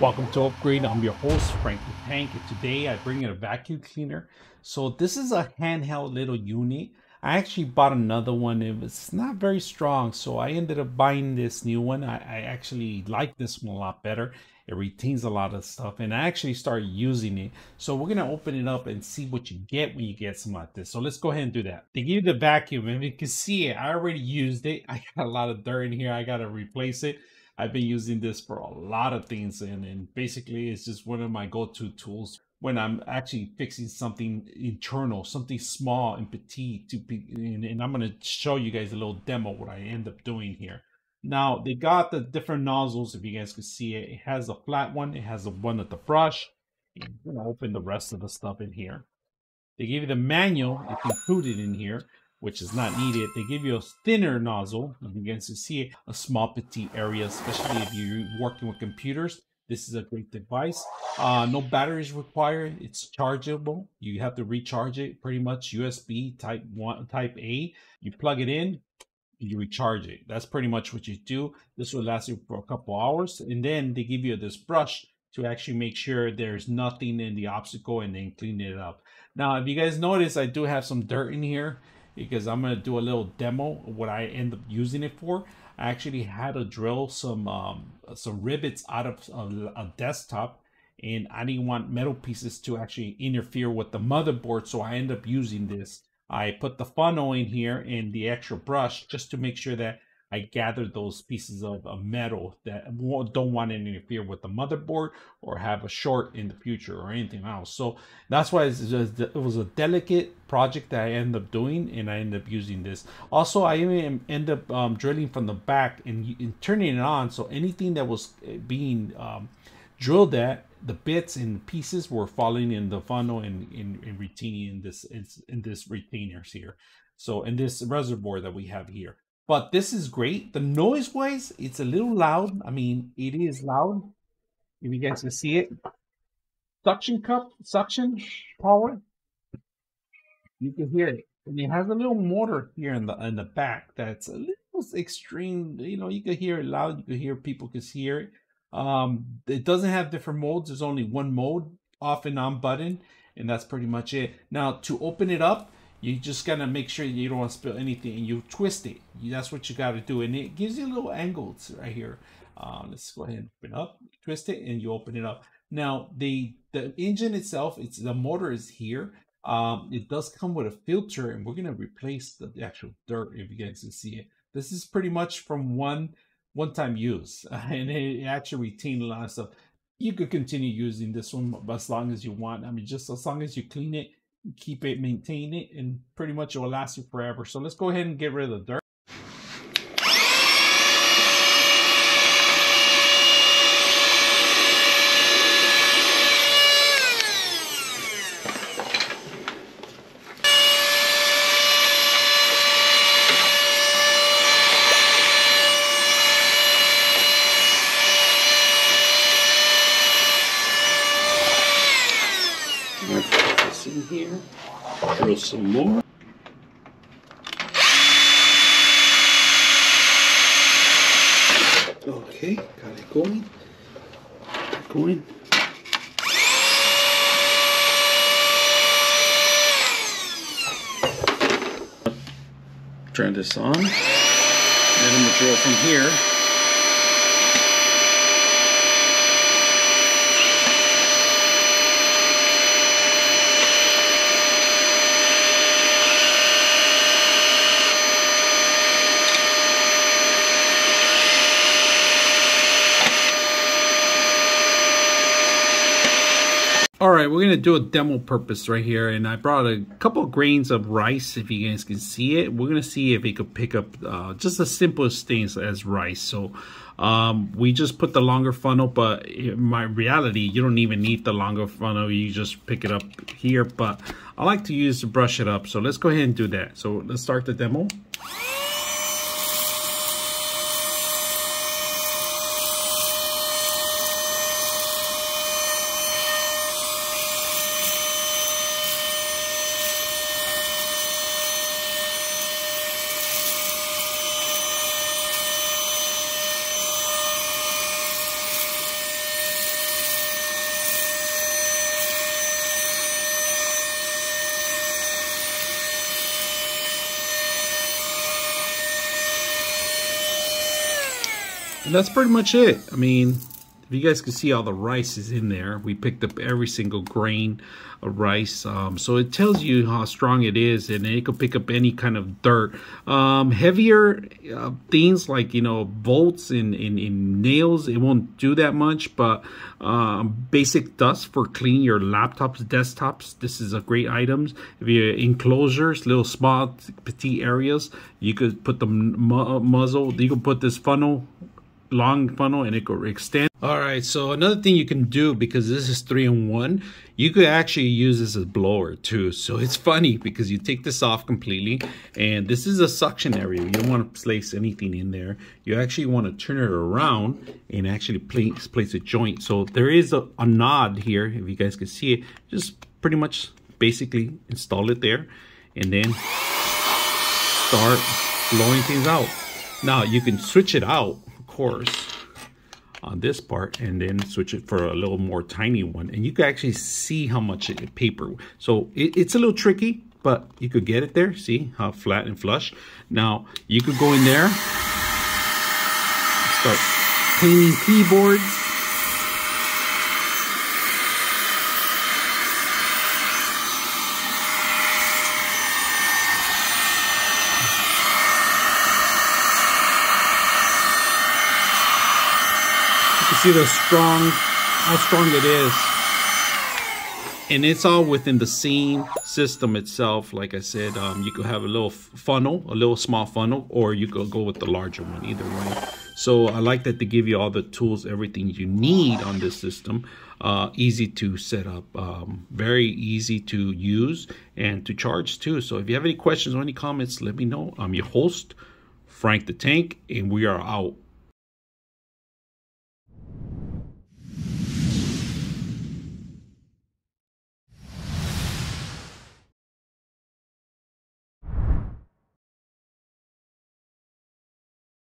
Welcome to Upgrade. I'm your host, Frank the Tank, and today I bring in a vacuum cleaner. So this is a handheld little unit. I actually bought another one. It was not very strong, so I ended up buying this new one. I, I actually like this one a lot better. It retains a lot of stuff, and I actually started using it. So we're gonna open it up and see what you get when you get some like this. So let's go ahead and do that. They give you the vacuum, and you can see it. I already used it. I got a lot of dirt in here. I gotta replace it. I've been using this for a lot of things, and, and basically it's just one of my go-to tools when I'm actually fixing something internal, something small and petite to be, and, and I'm going to show you guys a little demo what I end up doing here. Now they got the different nozzles, if you guys can see it. It has a flat one, it has the one with the brush. I'm gonna open the rest of the stuff in here. They give you the manual, it's included in here, which is not needed. They give you a thinner nozzle. You can see a small petite area, especially if you're working with computers. This is a great device. Uh, no batteries required. It's chargeable. You have to recharge it pretty much USB type one, type A. You plug it in, you recharge it. That's pretty much what you do. This will last you for a couple hours. And then they give you this brush to actually make sure there's nothing in the obstacle and then clean it up. Now, if you guys notice, I do have some dirt in here because I'm going to do a little demo what I end up using it for. I actually had to drill some um, some rivets out of a, a desktop and I didn't want metal pieces to actually interfere with the motherboard so I end up using this. I put the funnel in here and the extra brush just to make sure that I gathered those pieces of, metal that don't want to interfere with the motherboard or have a short in the future or anything else. So that's why just, it was a delicate project that I ended up doing and I ended up using this. Also, I even end up um, drilling from the back and, and, turning it on. So anything that was eh, being um, drilled at, the bits and pieces were falling in the funnel and, and, and retaining in this in, in this retainers here. So in this reservoir that we have here. But this is great. The noise wise, it's a little loud. I mean, it is loud. If you guys can see it. Suction cup, suction power. You can hear it. And it has a little motor here in the in the back that's a little extreme. You know, you can hear it loud. You can hear people can hear it. Um, it doesn't have different modes. There's only one mode, off and on button, and that's pretty much it. Now to open it up, you just gotta make sure you don't to spill anything and you twist it. That's what you got to do. And it gives you a little angles right here. Uh, let's go ahead and open up twist it and you open it up. Now the the engine itself it's the motor is here. Um, it does come with a filter and we're gonna replace the, the actual dirt if you guys can see it. This is pretty much from one one time use and it actually retained a lot of stuff. You could continue using this one as long as you want. I mean just as long as you clean it keep it, maintain it, and pretty much it will last you forever. So let's go ahead and get rid of the dirt. In here. Throw some more. Okay, got it going. Going. Turn this on. And I'm gonna drill from here. Right, we're going to do a demo purpose right here. And I brought a couple of grains of rice, if you guys can see it. We're going to see if it could pick up uh, just the simplest things as rice. So um, we just put the longer funnel, but in my reality, you don't even need the longer funnel. You just pick it up here. But I like to use to brush it up. So let's go ahead and do that. So let's start the demo. That's pretty much it. I mean, if you guys can see all the rice is in there, we picked up every single grain of rice. Um, so it tells you how strong it is and it can pick up any kind of dirt. Um, heavier uh, things like, you know, bolts and, and, and, nails, it won't do that much, but um, basic dust for cleaning your laptops, desktops, this is a great item. If you enclosures, little small petite areas, you could put the mu muzzle, you can put this funnel long funnel and it could extend. All right, so another thing you can do because this is three in one, you could actually use this as a blower too. So it's funny because you take this off completely and this is a suction area. You don't want to place anything in there. You actually want to turn it around and actually place, place a joint. So there is a, a nod here, if you guys can see it, just pretty much basically install it there and then start blowing things out. Now you can switch it out course on this part and then switch it for a little more tiny one. And you can actually see how much it, paper. So it, it's a little tricky but you could get it there. See how flat and flush? Now you could go in there start cleaning keyboards see the strong, how strong it is. And it's all within the seam system itself. Like I said, um, you could have a little funnel, a little small funnel, or you could go with the larger one, either way. So I like that they give you all the tools, everything you need on this system. Uh, easy to set up, um, very easy to use and to charge too. So if you have any questions or any comments, let me know. I'm your host, Frank the Tank, and we are out.